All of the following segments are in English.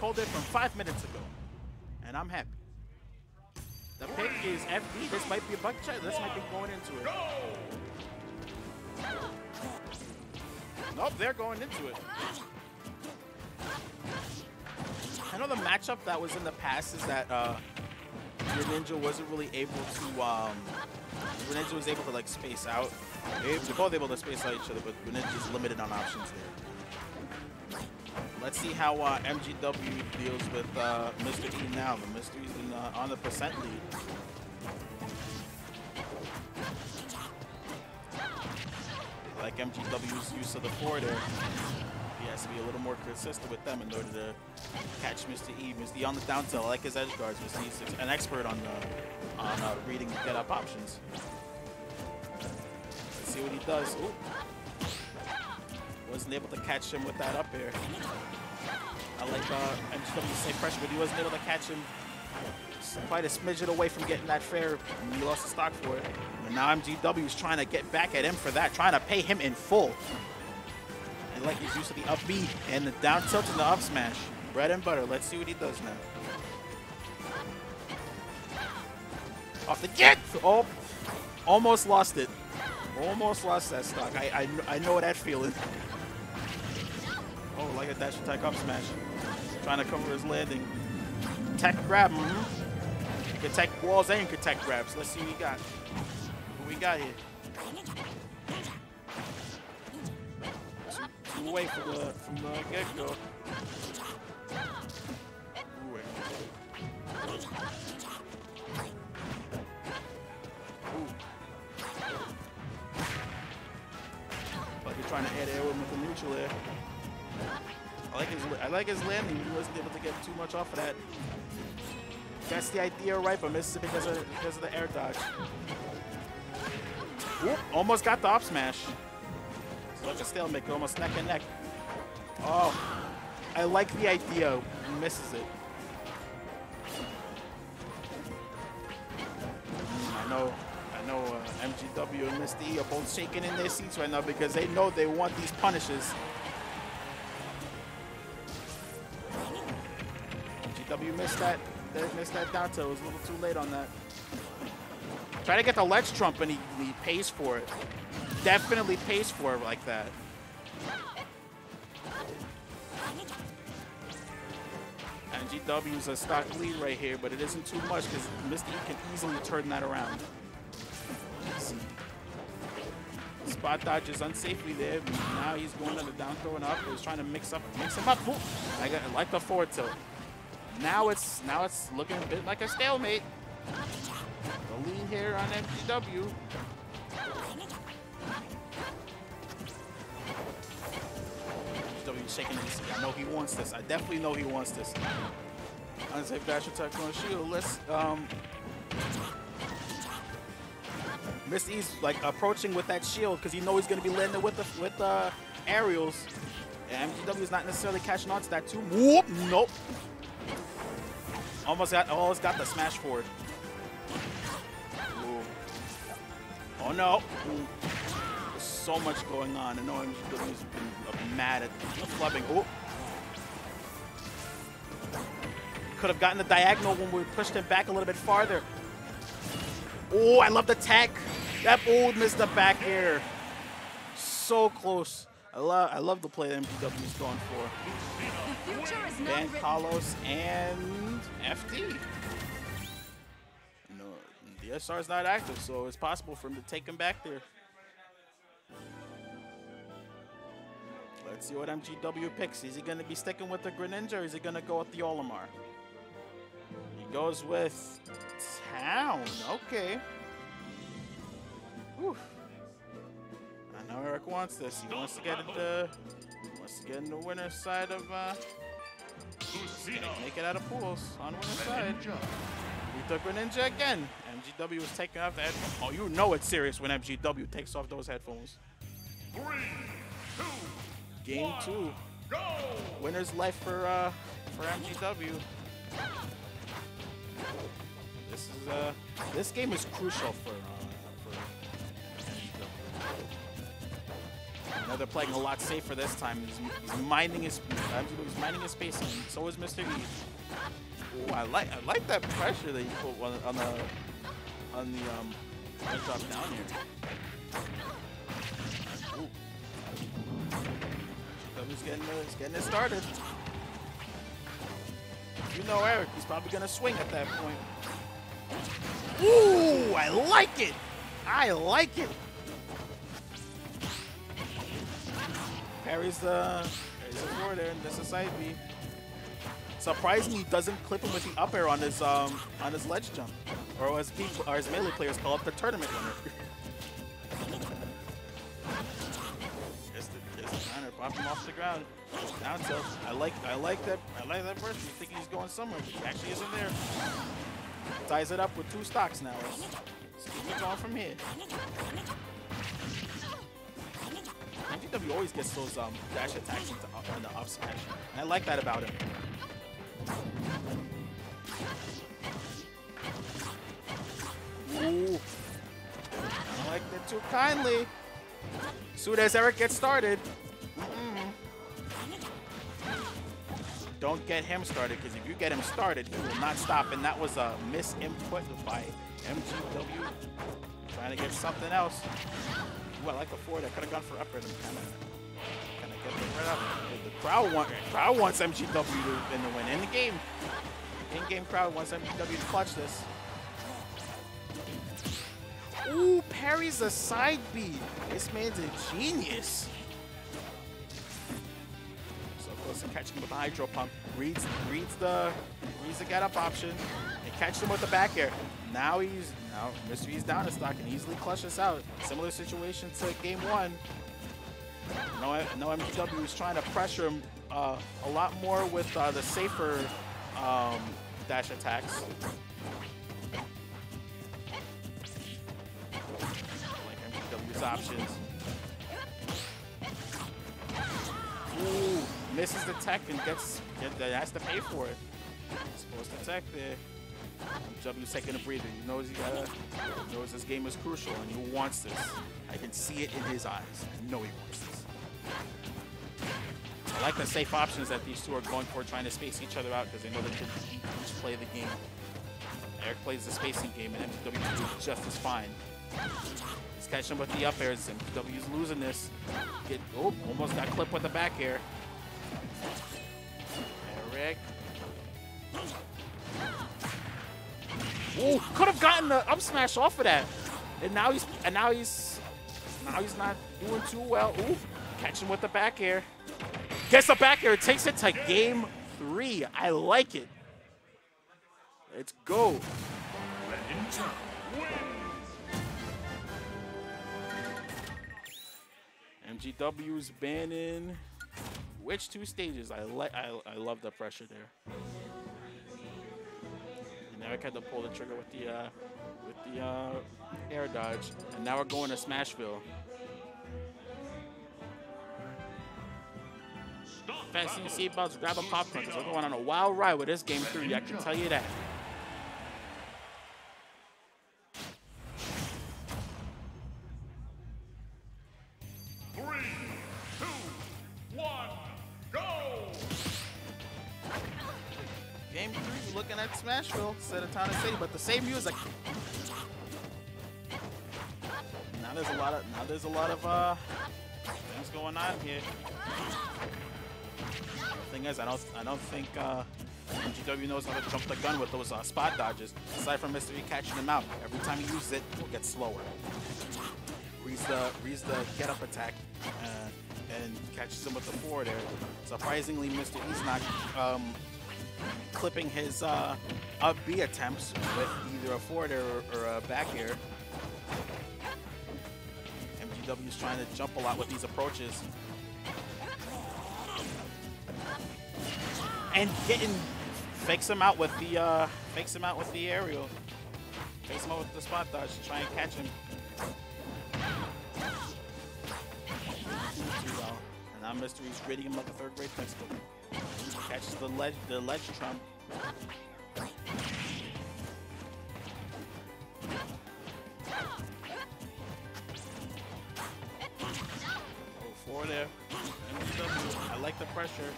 called it from five minutes ago, and I'm happy. The pick is FD. This might be a buck check. This might be going into it. Nope, they're going into it. I know the matchup that was in the past is that uh, Greninja wasn't really able to. Um, Greninja was able to like space out. They are both able to space out each other, but Greninja's limited on options there. Let's see how uh, MGW deals with uh, Mr. E now. The Mystery's uh, on the percent lead. Like MGW's use of the there. He has to be a little more consistent with them in order to catch Mr. E. Mr. E on the down tilt. I like his edge guards. Mr. E's an expert on uh, on uh, reading get up options. Let's see what he does. Ooh. Wasn't able to catch him with that up air. I like uh, MGW same pressure, but he wasn't able to catch him quite a smidgen away from getting that fair. And he lost the stock for it. And now MGW is trying to get back at him for that, trying to pay him in full. And like he's used to the up B and the down tilt and the up smash. Bread and butter. Let's see what he does now. Off the get! Oh, almost lost it. Almost lost that stock. I, I, I know that feeling. Like a dash attack up smash. Trying to cover his landing. Tech grab. Mm -hmm. Can tech walls and can tech grabs. Let's see what we got. What we got here. Two, away from the from the get go. Like he's trying to add air with the neutral air. I like his I like his landing. He wasn't able to get too much off of that. That's the idea, right? But misses it because of because of the air dodge. Almost got the up smash. Like a stalemate, almost neck and neck. Oh, I like the idea. Misses it. Mm, I know, I know. Uh, MGW and Misty are both shaking in their seats right now because they know they want these punishes. Missed that. They missed that tilt. It was a little too late on that. Try to get the ledge trump and he, he pays for it. Definitely pays for it like that. MGW's a stock lead right here, but it isn't too much because. E can easily turn that around. Spot dodges unsafely there. Now he's going to the down throw and up. He's trying to mix up, mix him up. Ooh, I, got, like the forward tilt. Now it's now it's looking a bit like a stalemate. The lead here on MGW. MGW shaking his I know he wants this. I definitely know he wants this. Unsafe dash attack on shield. Let's um Miss like approaching with that shield because he knows he's gonna be landing with the with uh aerials. And MGW is not necessarily catching on to that too. Whoop! Nope. Almost got almost got the smash forward. Ooh. Oh no. Ooh. So much going on. I know MGW's been mad at the flubbing. Ooh. Could have gotten the diagonal when we pushed him back a little bit farther. Oh, I love the tech. That old missed the back air. So close. I love I love the play that MGW's going for. Dan Carlos and FD. No, the SR is not active, so it's possible for him to take him back there. Let's see what MGW picks. Is he going to be sticking with the Greninja or is he going to go with the Olimar? He goes with Town. Okay. Whew. I know Eric wants this. He wants to get into wants to get in the winner's side of uh, make it out of pools on winner's side. We took Greninja again. MGW was taking off the headphones. Oh, you know it's serious when MGW takes off those headphones. Three, two, Game one, two. Go! Winner's life for uh for MGW. This is uh this game is crucial for uh, they're playing a lot safer this time. He's, he's minding his he's minding his spacing. So is Mr. E. Ooh, I like I like that pressure that you put on, on the on the um drop down here. He's getting he's getting it started. You know Eric, he's probably gonna swing at that point. Ooh, I like it. I like it. Parries the, parries the forward there, and this is side B. Surprisingly, he doesn't clip him with the up air on his um on his ledge jump, or as people, or as melee players call it, the tournament winner. just the, just the pop him off the ground. Down tilt. I like I like that I like that burst. You think he's going somewhere, but he actually isn't there. Ties it up with two stocks now. Let's keep going from here. MGW always gets those um, dash attacks on the up smash. And I like that about him. Ooh. I like that too kindly. Soon as Eric gets started. Mm -mm. Don't get him started, because if you get him started, he will not stop. And that was a misinput by MGW. Trying to get something else. Ooh, I like the forward. I could have gone for upper. Kind of, kind of get them right up. The crowd, want, crowd wants MGW to, in the win. In the game, in-game crowd wants MGW to clutch this. Ooh, parries a side B. This man's a genius. So to catching him with the hydro pump. Reads reads the reads the get up option and catches him with the back air. Now he's now Mr. E's down a stock and easily clutch clutches out. Similar situation to game one. No, no MGW is trying to pressure him uh, a lot more with uh, the safer um, dash attacks. options. Ooh, misses the tech and gets get, has to pay for it. Supposed to tech there. Um, W's taking a breather. He knows he he knows this game is crucial and he wants this. I can see it in his eyes. I know he wants this. I like the safe options that these two are going for, trying to space each other out because they know they can each play the game. Eric plays the spacing game and MGW is just as fine. He's catching with the up airs. MGW's losing this. Get oh, almost got clipped with the back air. Eric. Oh, could have gotten the up smash off of that. And now he's and now he's now he's not doing too well. Ooh, catching with the back air. Gets the back air, takes it to game three. I like it. Let's go. MGW's banning which two stages? I like I, I love the pressure there. And Eric had to pull the trigger with the uh, with the uh, air dodge, and now we're going to Smashville. Fasten your seatbelts, grab a popcorn, because we're going on a wild ride with this game three. I can tell you that. Smashville instead of Town City, but the same music. Now there's a lot of now there's a lot of uh things going on here. Thing is, I don't I don't think uh, MGW knows how to jump the gun with those uh, spot dodges. Aside from Mystery catching him out, every time he uses it, it gets slower. Reads the reads the get up attack. Uh, and catches him with the four there. Surprisingly, Mr. E's not um, clipping his uh, up B attempts with either a forward or, or a back air. MGW is trying to jump a lot with these approaches. And getting fakes him out with the uh, fakes him out with the aerial. Fakes him out with the spot dodge to try and catch him. And now Mystery's reading him like a third grade textbook. Catches the ledge, the ledge trump. Oh, four there. I like the pressure.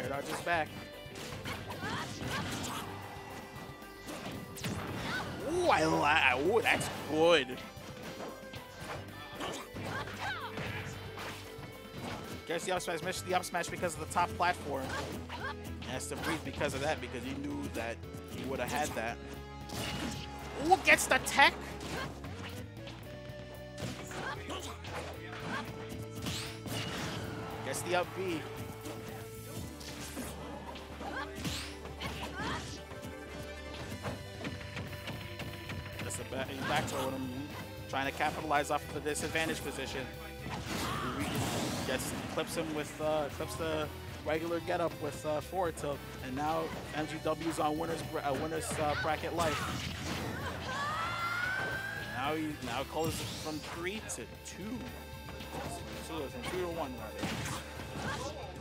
Air dodge is back. Ooh, I like. Ooh, that's good. Gets the up smash, misses the up smash because of the top platform. Has to breathe because of that because he knew that he would have had that. Ooh, gets the tech. Gets the up B. That's a back, back throw him, trying to capitalize off of the disadvantage position. Gets clips him with uh, clips the regular getup with uh, forward tilt, and now MGW's on winners uh, winners uh, bracket life. Now he now closes from three to two. Two to one rather.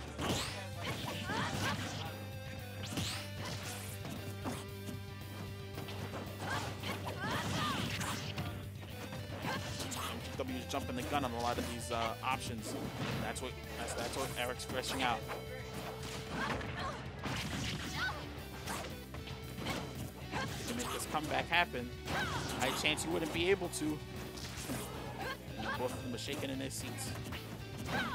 Jumping the gun on a lot of these uh, options. That's what that's that's what Eric's stretching out. To make this comeback happen, high chance he wouldn't be able to. Both of them are shaking in their seats. I'm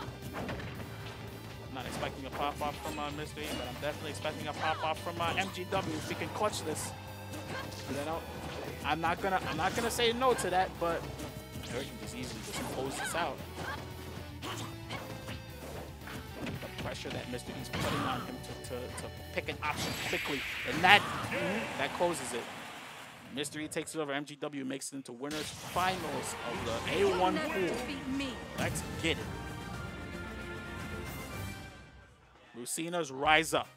not expecting a pop off from uh, Mr. E, but I'm definitely expecting a pop off from uh, MGW if he can clutch this. You know, I'm not gonna I'm not gonna say no to that, but Eric can just easily just close this out. The pressure that Mr. E's putting on him to, to, to pick an option quickly, and that that closes it. Mr. E takes it over. MGW makes it into winners finals of the A1 Never pool. Let's get it. Lucina's rise up.